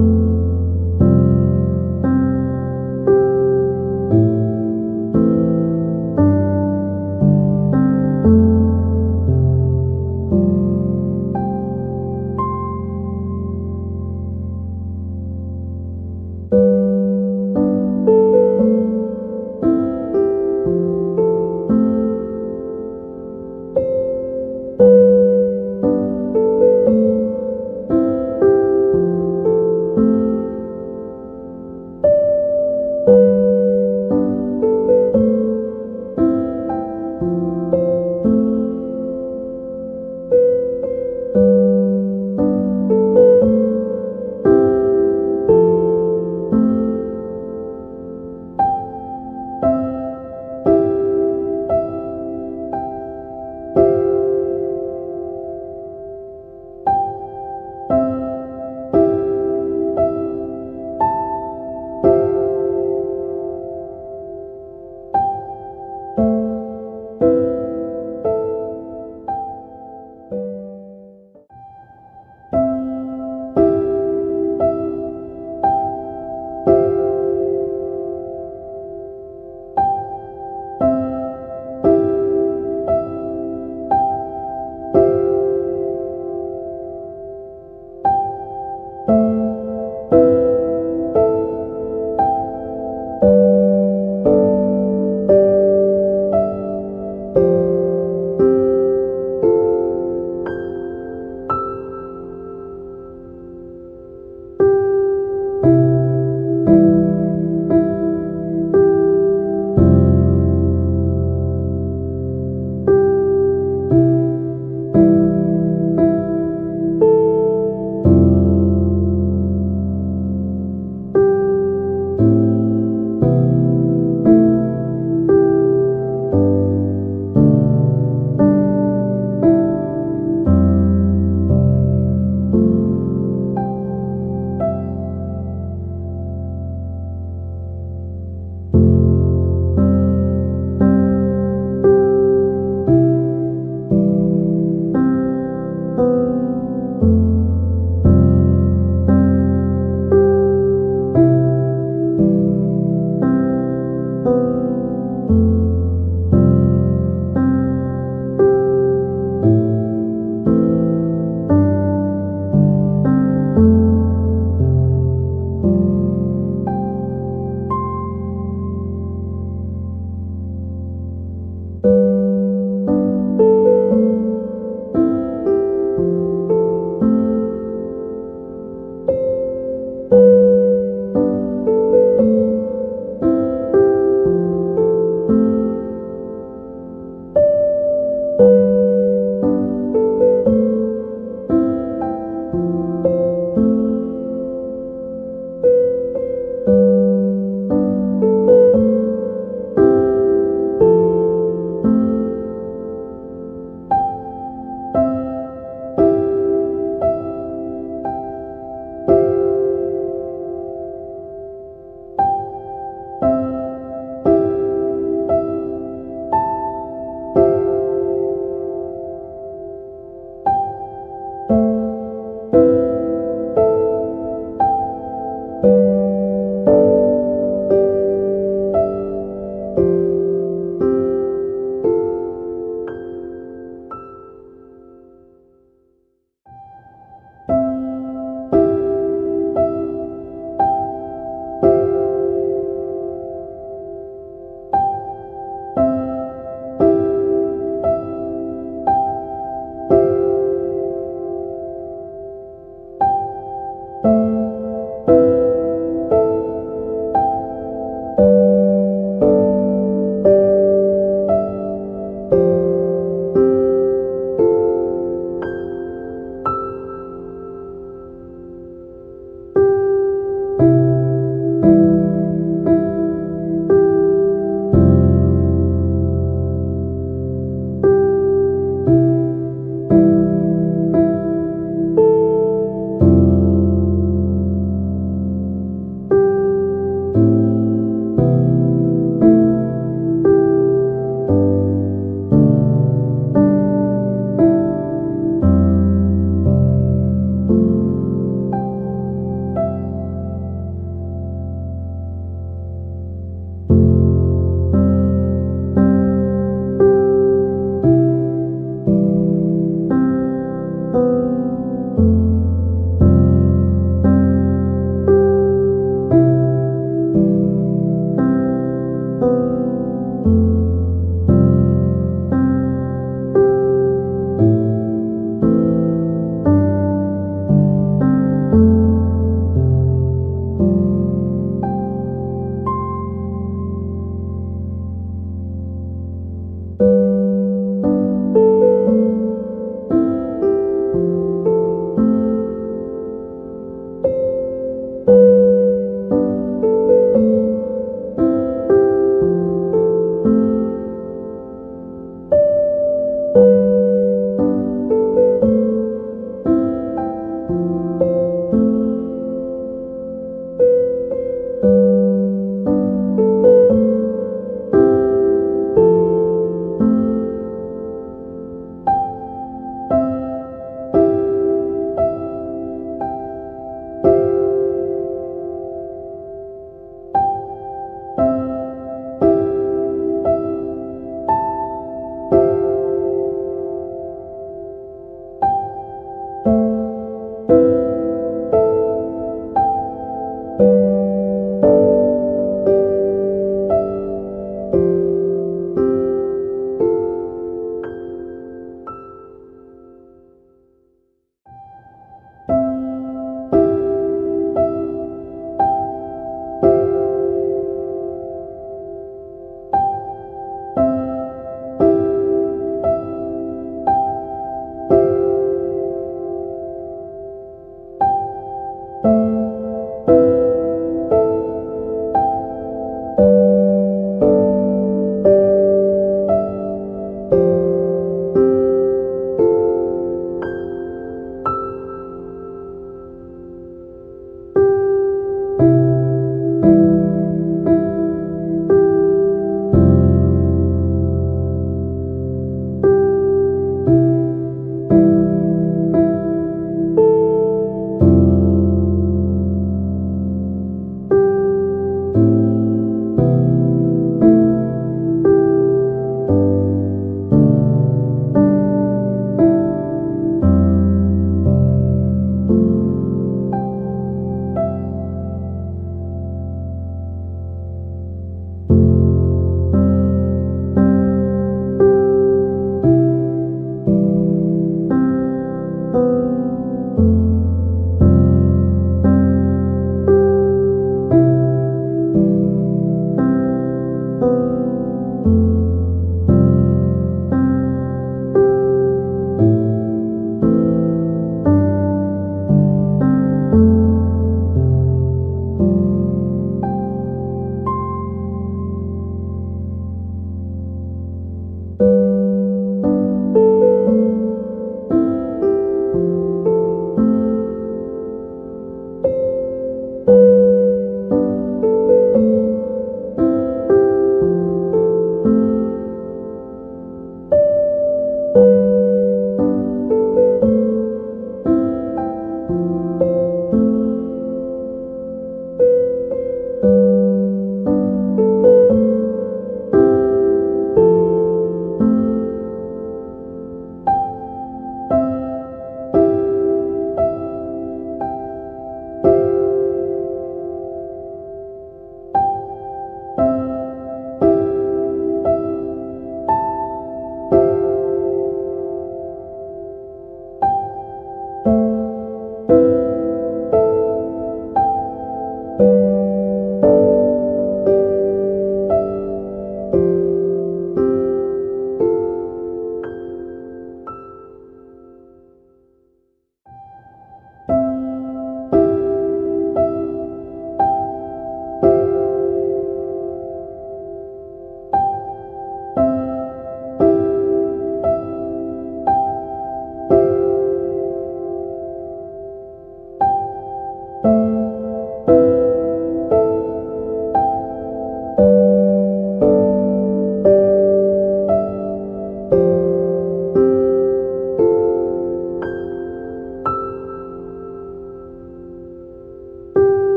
you.